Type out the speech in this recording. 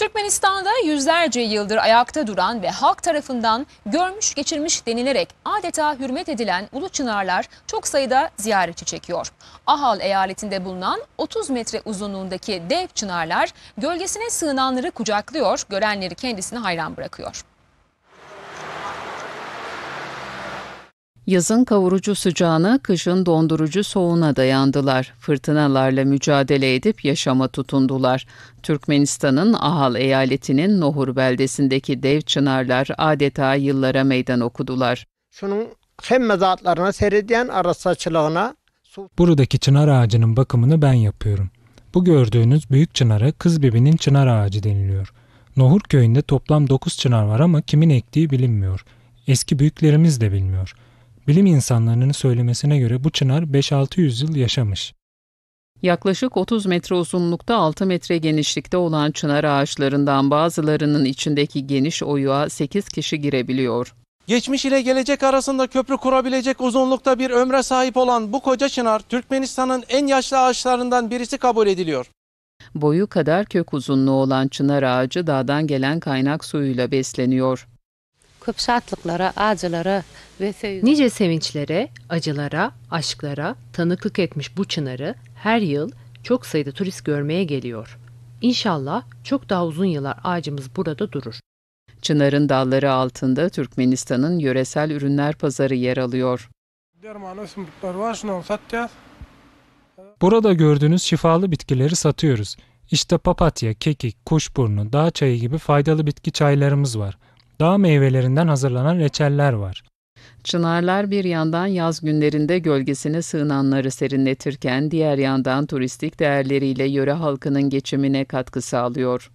Türkmenistan'da yüzlerce yıldır ayakta duran ve halk tarafından görmüş geçirmiş denilerek adeta hürmet edilen ulu çınarlar çok sayıda ziyaretçi çekiyor. Ahal eyaletinde bulunan 30 metre uzunluğundaki dev çınarlar gölgesine sığınanları kucaklıyor, görenleri kendisine hayran bırakıyor. Yazın kavurucu sıcağına, kışın dondurucu soğuğuna dayandılar. Fırtınalarla mücadele edip yaşama tutundular. Türkmenistan'ın Ahal eyaletinin Nohur beldesindeki dev çınarlar adeta yıllara meydan okudular. Şunun hem mezatlarına seyrediyen arassaçılığına su Buradaki çınar ağacının bakımını ben yapıyorum. Bu gördüğünüz büyük çınara Kız Bibi'nin çınar ağacı deniliyor. Nohur köyünde toplam 9 çınar var ama kimin ektiği bilinmiyor. Eski büyüklerimiz de bilmiyor. Bilim insanlarının söylemesine göre bu çınar 5-600 yıl yaşamış. Yaklaşık 30 metre uzunlukta 6 metre genişlikte olan çınar ağaçlarından bazılarının içindeki geniş oyuğa 8 kişi girebiliyor. Geçmiş ile gelecek arasında köprü kurabilecek uzunlukta bir ömre sahip olan bu koca çınar Türkmenistan'ın en yaşlı ağaçlarından birisi kabul ediliyor. Boyu kadar kök uzunluğu olan çınar ağacı dağdan gelen kaynak suyuyla besleniyor. Köp şatlıklara, acılara ve sevgi. Nice sevinçlere, acılara, aşklara tanıklık etmiş bu çınarı her yıl çok sayıda turist görmeye geliyor. İnşallah çok daha uzun yıllar ağacımız burada durur. Çınarın dalları altında Türkmenistan'ın yöresel ürünler pazarı yer alıyor. Burada gördüğünüz şifalı bitkileri satıyoruz. İşte papatya, kekik, kuşburnu, dağ çayı gibi faydalı bitki çaylarımız var. Dağ meyvelerinden hazırlanan reçeller var. Çınarlar bir yandan yaz günlerinde gölgesine sığınanları serinletirken diğer yandan turistik değerleriyle yöre halkının geçimine katkı sağlıyor.